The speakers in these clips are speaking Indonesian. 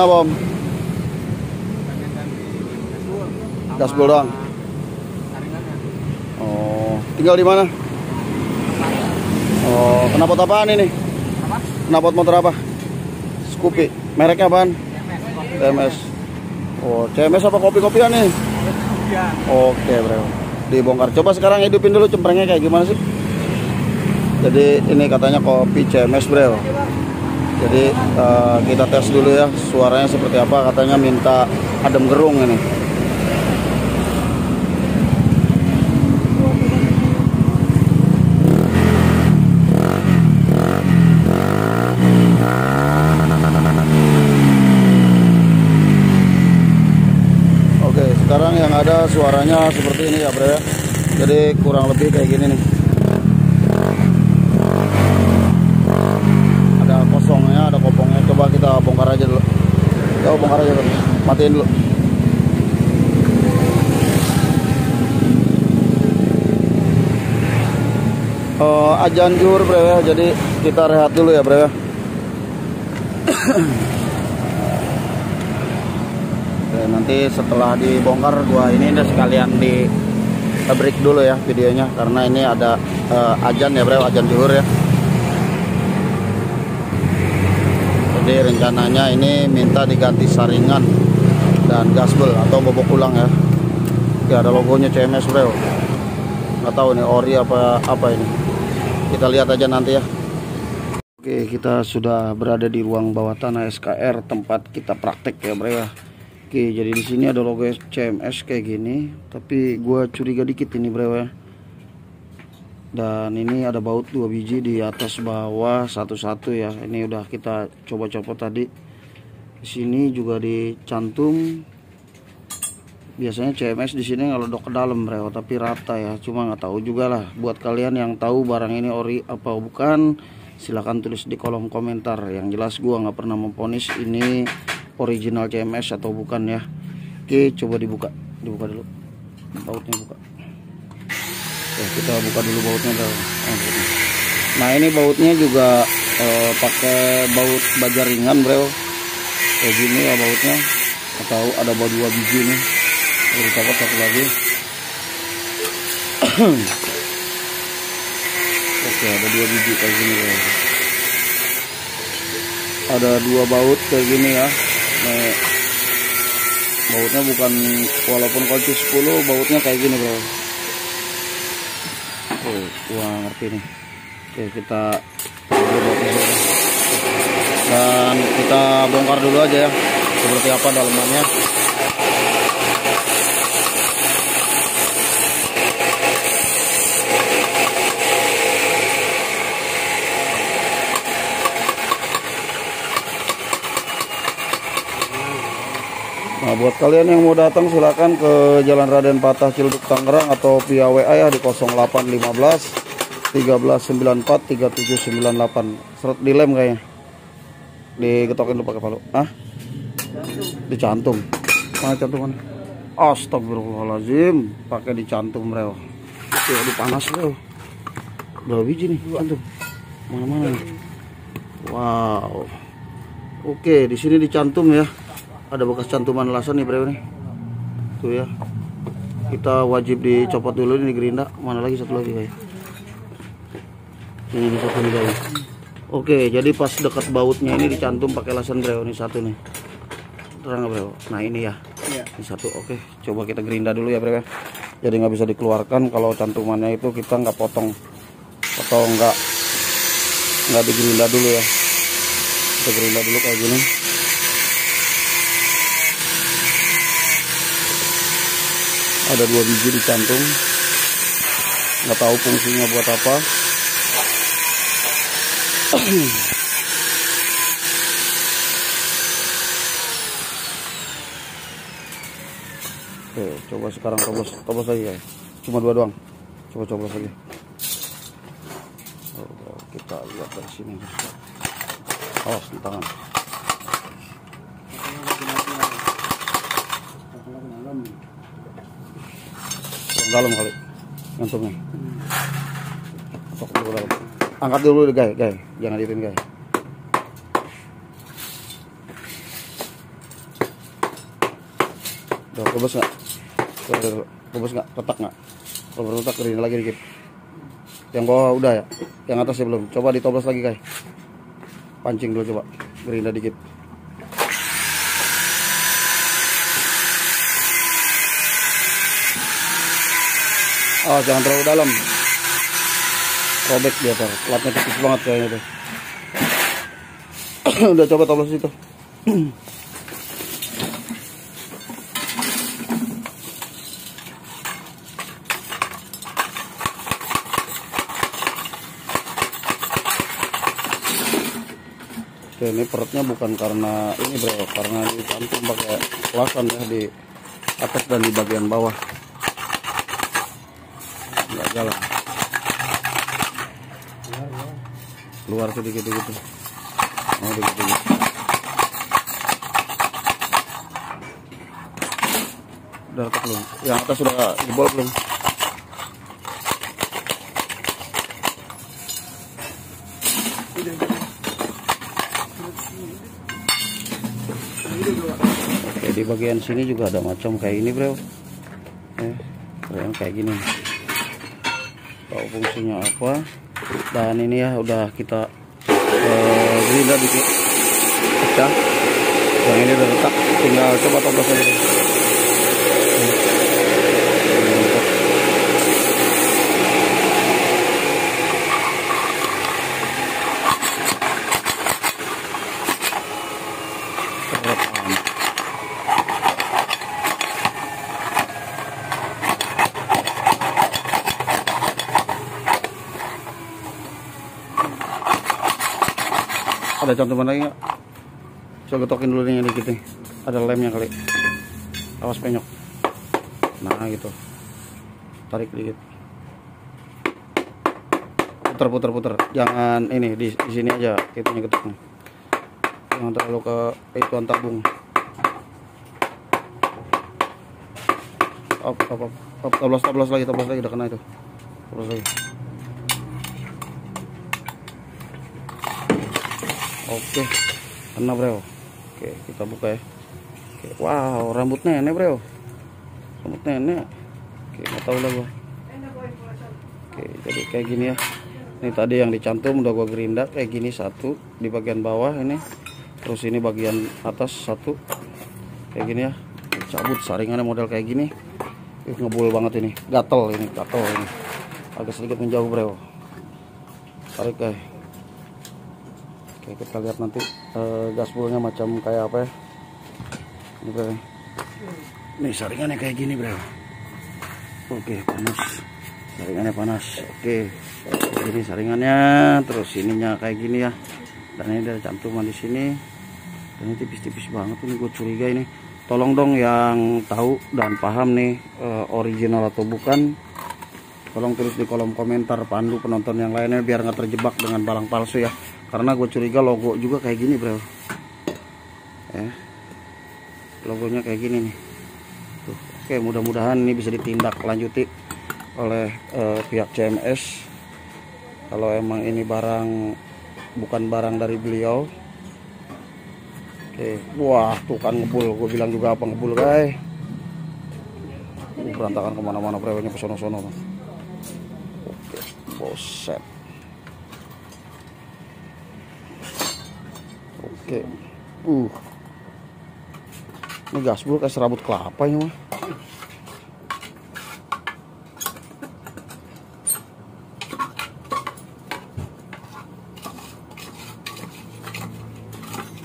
Kenapa om? dashboard doang? Oh, tinggal di mana? Oh, knalpot apaan ini? apa? Knalpot motor apa? Scoopy. Mereknya apaan? CMS. Oh, CMS apa kopi-kopian nih? Oke, bro. Dibongkar. Coba sekarang hidupin dulu cemprengnya kayak gimana sih? Jadi ini katanya kopi CMS, bro. Jadi eh, kita tes dulu ya suaranya seperti apa. Katanya minta adem gerung ini. Oke, sekarang yang ada suaranya seperti ini ya, bro ya. Jadi kurang lebih kayak gini nih. Ada kosongnya, ada kopongnya. Coba kita bongkar aja dulu. Coba bongkar aja. Matiin dulu. Eh, ajan juhur bro ya. Jadi kita rehat dulu ya bro ya. Oke, nanti setelah dibongkar gua ini udah sekalian di break dulu ya videonya karena ini ada eh, ajan ya bro, ajan juhur ya. Jadi rencananya ini minta diganti saringan dan gasbel atau bobok ulang ya. Oke, ada logonya CMS bro. Nggak tahu nih ori apa apa ini. Kita lihat aja nanti ya. Oke, kita sudah berada di ruang bawah tanah SKR tempat kita praktek ya, Bro ya. Oke, jadi di sini ada logo CMS kayak gini, tapi gua curiga dikit ini, Bro ya. Dan ini ada baut dua biji di atas bawah satu-satu ya. Ini udah kita coba copot tadi. Di sini juga dicantum. Biasanya CMS di sini ngelodok ke dalam bro tapi rata ya. Cuma nggak tahu juga lah. Buat kalian yang tahu barang ini ori apa bukan silahkan tulis di kolom komentar. Yang jelas gua nggak pernah memponis ini original CMS atau bukan ya. Oke coba dibuka. Dibuka dulu. Bautnya buka Oke, kita buka dulu bautnya. Oh, bautnya. nah ini bautnya juga eh, pakai baut baja ringan bro. Kayak gini ya bautnya. Atau ada baut dua biji nih Baru copot satu lagi. Oke ada dua biji kayak gini bro. Ada dua baut kayak gini ya. Nah, bautnya bukan walaupun kunci 10 bautnya kayak gini bro oh wah ngerti nih. Oke kita dan kita bongkar dulu aja ya seperti apa dalamannya buat kalian yang mau datang silakan ke Jalan Raden Patah Ciledug Tangerang atau via WA ya di 0815 1394 3798. Seret dilem kayaknya. Digetokin dulu pakai palu. Ah? Dicantum. Mana cantuman? Astagfirullahalazim, pakai dicantum, Bro. Oke, aduh panas, Bro. Berapa biji nih? Cantum. Mana-mana nih? Wow. Oke, di sini dicantum ya ada bekas cantuman lasan nih bro nih. Tuh ya. Kita wajib dicopot dulu ini gerinda. Mana lagi satu lagi kayak ini satu nih bro oke jadi pas dekat bautnya ini dicantum pakai lasan bro ini satu nih. Terang bro nah ini ya. Iya. ini satu. Oke coba kita gerinda dulu ya bro ya. Jadi nggak bisa dikeluarkan kalau cantumannya itu kita nggak potong. Atau nggak nggak digerinda dulu ya. Kita gerinda dulu kayak gini ada dua biji dicantum nggak tahu fungsinya buat apa. Oke coba sekarang coblos coblos lagi ya. Cuma dua doang. Coba coblos lagi. Kita lihat dari sini. Awas di tangan Kurang dalam kali ngantumnya Tok dulu dalam angkat dulu guys guys jangan diitin guys Udah kebes nggak? Kebes nggak? Retak nggak? Kalau retak gerin lagi dikit. Yang bawah udah ya? Yang atasnya belum. Coba ditoblos lagi kai. Pancing dulu coba. Gerinda dikit. Oh, jangan terlalu dalam. Robek dia tar. Platnya tipis banget kayaknya tuh. udah coba toblos itu. Oke, ini perutnya bukan karena ini bro, karena dicantum pakai pelasan ya di atas dan di bagian bawah. Jalan. Keluar sedikit gitu. Oh, dikit dikit. Udah retak belum? Yang atas sudah jebol belum? Oke di bagian sini juga ada macam kayak ini bro eh, keren kayak gini tahu fungsinya apa. Dan ini ya udah kita eh, gerinda dikit. Pecah. Yang ini udah retak. Tinggal coba toblos aja Ada cantuman lagi nggak? Coba getokin dulu nih yang dikit nih. Ada lemnya kali. Awas penyok. Nah gitu. Tarik dikit. Puter puter puter. Jangan ini di, di sini aja itunya ketuk nih. Jangan terlalu ke ituan tabung. Up, up, up, up, tablas, tablas lagi, tablas lagi, udah kena itu. Tablas lagi. Oke, kena bro. Oke, kita buka ya. Oke, wow, rambut nenek bro. Rambut nenek. Oke, nggak tahu lah gua. Oke, jadi kayak gini ya. Ini tadi yang dicantum udah gua gerinda kayak gini satu di bagian bawah ini. Terus ini bagian atas satu. Kayak gini ya. Cabut saringannya model kayak gini. Ih, ngebul banget ini. Gatel ini, gatel ini. Agak sedikit menjauh bro. Tarik guys. Oke, kita lihat nanti eh, gaspolnya macam kayak apa ya. Ini bro. Nih saringannya kayak gini bro. Oke panas. Saringannya panas. Oke. Ini saringannya, terus ininya kayak gini ya. Dan ini ada cantuman di sini. Dan ini tipis-tipis banget ini gue curiga ini. Tolong dong yang tahu dan paham nih eh, original atau bukan. Tolong tulis di kolom komentar pandu penonton yang lainnya biar nggak terjebak dengan barang palsu ya karena gue curiga logo juga kayak gini bro ya. Logonya kayak gini nih. Tuh. oke mudah-mudahan ini bisa ditindak lanjuti oleh eh, pihak CMS kalau emang ini barang bukan barang dari beliau. Oke wah tuh kan ngebul. Gue bilang juga apa ngebul guys. Berantakan ke mana-mana brewnya ke sono-sono oke boset Oke. Uh. Ini gasbul kayak serabut kelapa ini mah.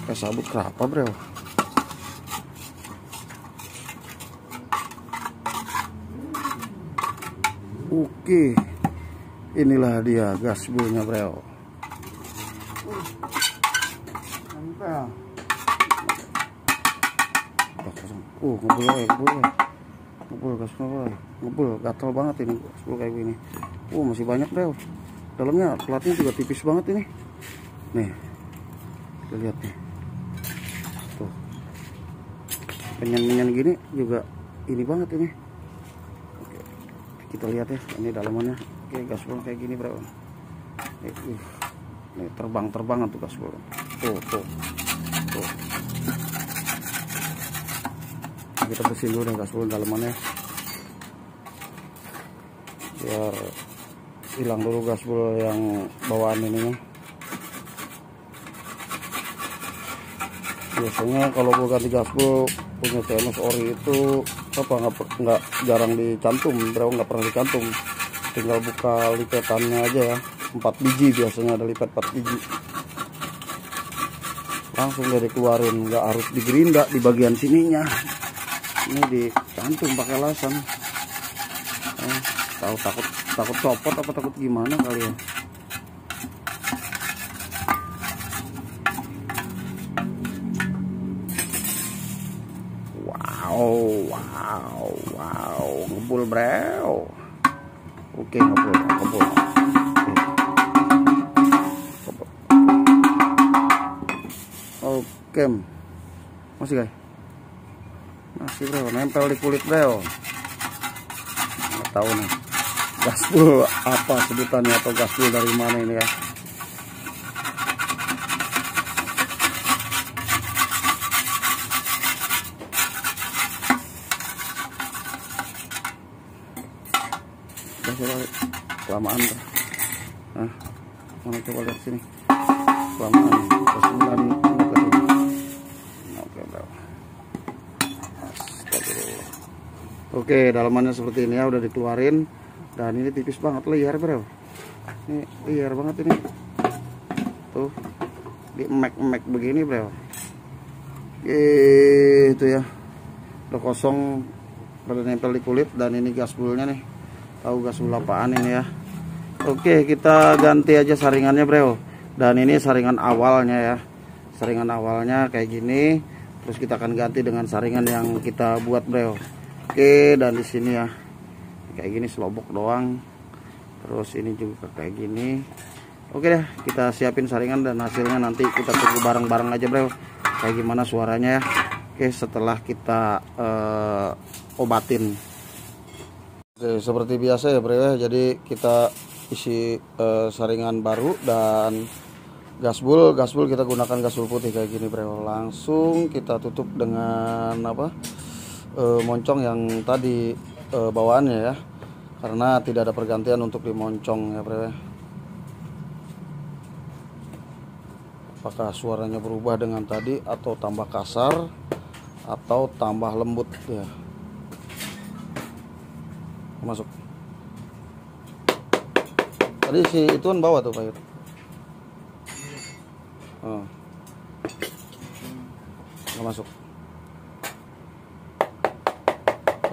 Kayak sabut kelapa, Bro. Oke. Inilah dia gasbulnya, Bro. Kosong. Uh, ngebul ya, ngebul ya. Ngebul, gas ngebul. Ngebul, gatel banget ini sepuluh kayak gini. Uh, masih banyak bro. Dalamnya platnya juga tipis banget ini. Nih. Kita lihat nih. Tuh. Penyan-penyan gini juga ini banget ini. Oke. Kita lihat ya, ini dalamannya. Oke, gaspol kayak gini bro. Nih, uh. Nih, terbang-terbangan tuh gaspol. Tuh, tuh. Tuh. kita bersihin dulu nih gaspol dalamannya biar hilang dulu gaspol yang bawaan ininya. Biasanya kalau gue ganti gaspol punya CMS ori itu apa nggak nggak jarang dicantum bro nggak pernah dicantum. Tinggal buka lipetannya aja ya. 4 biji biasanya ada lipat 4 biji langsung dari keluarin nggak harus digerinda di bagian sininya. Ini dicantum pakai lasan eh, tahu takut takut copot apa takut gimana kali ya? Wow wow wow. Ngebul bro oke ngebul ngebul oke masih guys? Masih bro. Nempel di kulit bro. Nggak tahu nih. Gaspul apa sebutannya atau gaspul dari mana ini ya coba lihat. Kelamaan tuh. Nah, mana coba lihat sini? Kelamaan oke dalamannya seperti ini ya udah dikeluarin. Dan ini tipis banget liar bro. Ini liar banget ini. Tuh di emek-emek begini bro. Gitu ya. Udah kosong pada nempel di kulit dan ini gaspulnya nih. Tahu gaspul apaan ini ya. Oke kita ganti aja saringannya bro. Dan ini saringan awalnya ya. Saringan awalnya kayak gini. Terus kita akan ganti dengan saringan yang kita buat bro oke dan di sini ya. Kayak gini selobok doang. Terus ini juga kayak gini. Oke deh kita siapin saringan dan hasilnya nanti kita tunggu bareng-bareng aja bro kayak gimana suaranya ya. Oke setelah kita uh, obatin. Oke seperti biasa ya bro ya. Jadi kita isi uh, saringan baru dan gasbul gasbul kita gunakan gasbul putih kayak gini bro langsung kita tutup dengan apa uh, moncong yang tadi uh, bawaannya ya karena tidak ada pergantian untuk dimoncong ya bro ya apakah suaranya berubah dengan tadi atau tambah kasar atau tambah lembut ya masuk tadi si ituan bawah tuh Pak Yur. Oh. Nggak masuk.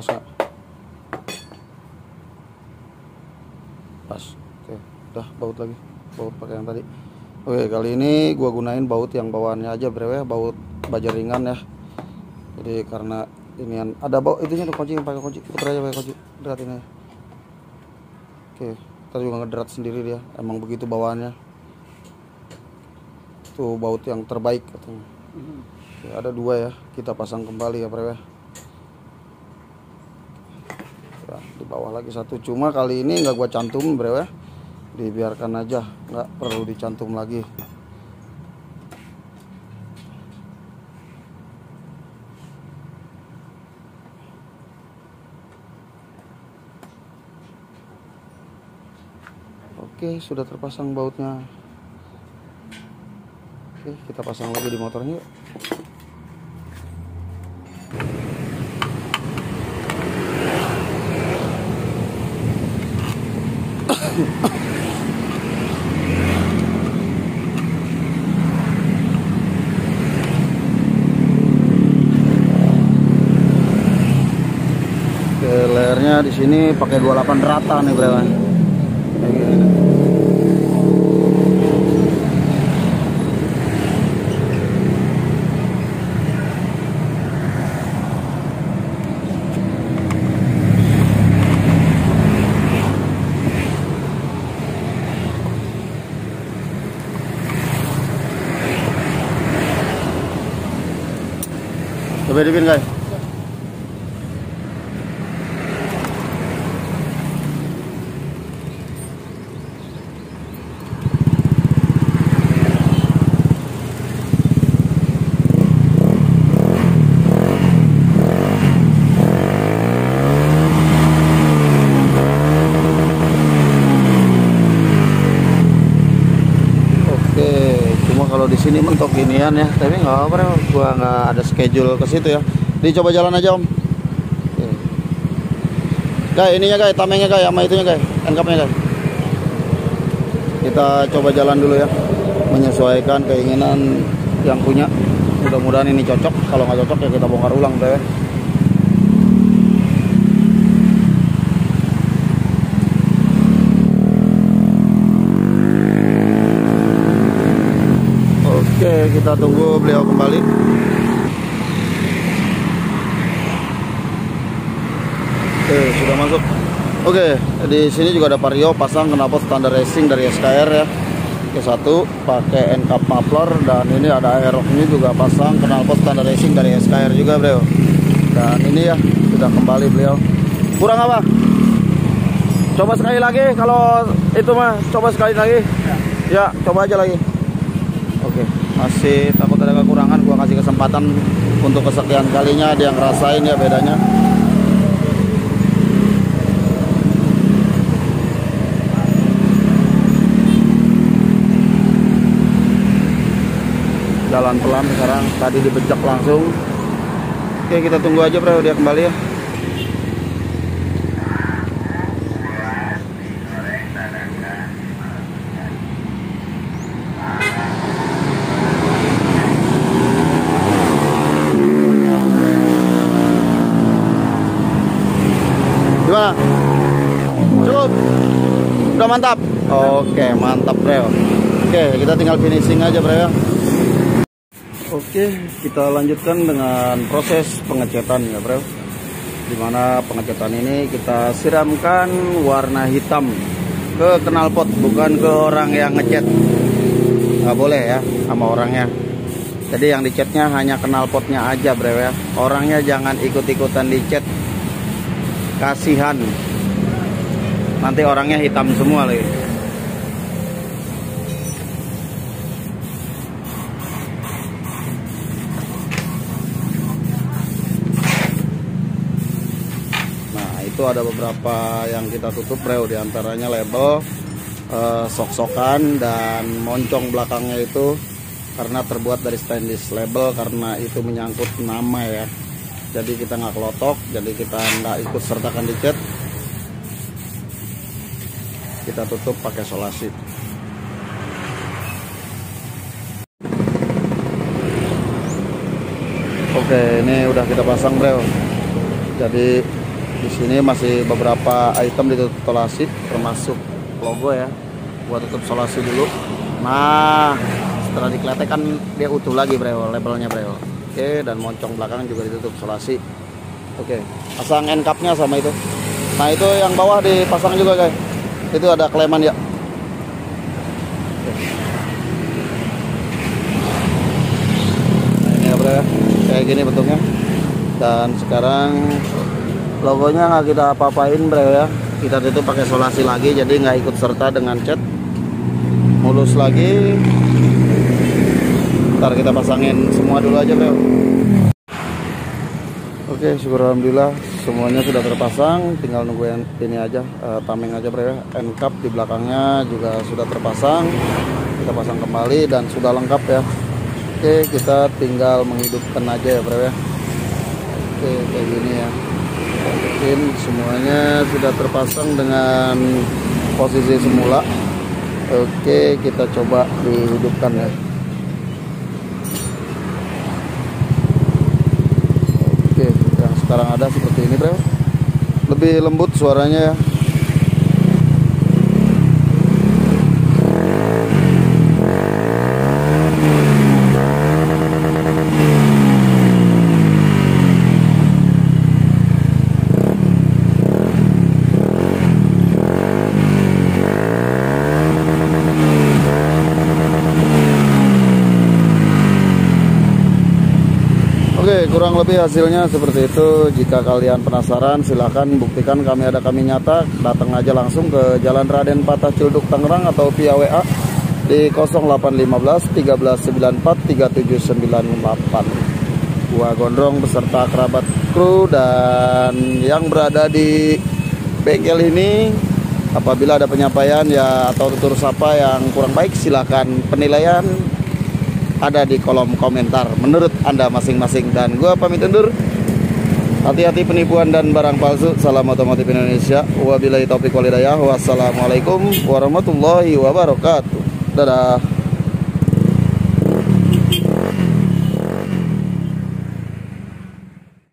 Pas nggak? Pas. Oke, udah baut lagi. Baut pakai yang tadi. Oke, kali ini gua gunain baut yang bawaannya aja bro ya, baut baja ringan ya. Jadi karena ini ada baut itunya tuh kunci pakai kunci, putar aja pakai kunci. Derat ini. Oke, kita juga ngederat sendiri dia. Emang begitu bawaannya tuh baut yang terbaik katanya ya, ada dua ya kita pasang kembali ya bro ya ya di bawah lagi satu cuma kali ini nggak gua cantum bro ya dibiarkan aja nggak perlu dicantum lagi Oke, sudah terpasang bautnya. Oke, kita pasang lagi di motornya. Oke, layarnya di sini pakai 28 rata nih, Bro. Coba hidupin guys. Ini mentok ginian ya tapi nggak apa apa gua nggak ada schedule ke situ ya dicoba jalan aja om. Guys, ininya guys, tamengnya guys, sama itunya guys, engkapnya guys. Kita coba jalan dulu ya, menyesuaikan keinginan yang punya. Mudah-mudahan ini cocok. Kalau nggak cocok ya kita bongkar ulang deh. Oke, kita tunggu beliau kembali. Oke, sudah masuk. Oke, di sini juga ada Vario pasang knalpot standar racing dari SKR ya. Oke, satu pakai NCAP muffler dan ini ada aerox ini juga pasang knalpot standar racing dari SKR juga, Bro. Dan ini ya sudah kembali beliau. Kurang apa? Coba sekali lagi kalau itu mah coba sekali lagi. Ya, coba aja lagi. Masih takut ada kekurangan gua kasih kesempatan untuk kesekian kalinya dia ngerasain ya bedanya. Jalan pelan sekarang, tadi dibejak langsung. Oke, kita tunggu aja bro dia kembali ya. Gimana? Cukup? Udah mantap? Oke, mantap bro. Oke, kita tinggal finishing aja bro ya. Oke, kita lanjutkan dengan proses pengecetan ya bro. Di mana pengecetan ini kita siramkan warna hitam ke knalpot, bukan ke orang yang ngecat. Nggak boleh ya sama orangnya. Jadi yang dicatnya hanya knalpotnya aja bro ya. Orangnya jangan ikut-ikutan dicat kasihan nanti orangnya hitam semua lagi. Nah itu ada beberapa yang kita tutup bro. Di antaranya label eh, sok-sokan dan moncong belakangnya itu karena terbuat dari stainless label karena itu menyangkut nama ya. Jadi kita nggak kelotok jadi kita nggak ikut sertakan di cat kita tutup pakai solasi oke ini udah kita pasang bro jadi di sini masih beberapa item ditutup solasi termasuk logo ya buat tutup solasi dulu nah setelah dikletek kan dia utuh lagi bro labelnya bro Oke, dan moncong belakang juga ditutup solasi. Oke, pasang end capnya sama itu. Nah itu yang bawah dipasang juga guys. Itu ada kleman ya. Nah ini bro ya, kayak gini bentuknya. Dan sekarang logonya nggak kita apa-apain bro ya. Kita tutup pakai solasi lagi, jadi nggak ikut serta dengan cat. Mulus lagi, ntar kita pasangin semua dulu aja bro oke syukur alhamdulillah semuanya sudah terpasang tinggal nunggu yang ini aja uh, tameng aja bro ya end cap di belakangnya juga sudah terpasang kita pasang kembali dan sudah lengkap ya. Oke kita tinggal menghidupkan aja ya bro ya. Oke kayak gini ya. Mungkin semuanya sudah terpasang dengan posisi semula. Oke kita coba dihidupkan ya sekarang ada seperti ini bro lebih lembut suaranya ya Oke, kurang lebih hasilnya seperti itu. Jika kalian penasaran, silahkan buktikan kami ada kami nyata. Datang aja langsung ke Jalan Raden Patah Cilduk Tangerang atau via WA di 0815 1394 3798. Gua Gondrong beserta kerabat kru dan yang berada di bengkel ini apabila ada penyampaian ya atau tutur sapa yang kurang baik silahkan penilaian ada di kolom komentar menurut anda masing-masing. Dan gue pamit undur. Hati-hati penipuan dan barang palsu. Salam otomotif Indonesia. Wabillahi taufiq walhidayah wassalamualaikum warahmatullahi wabarakatuh. Dadah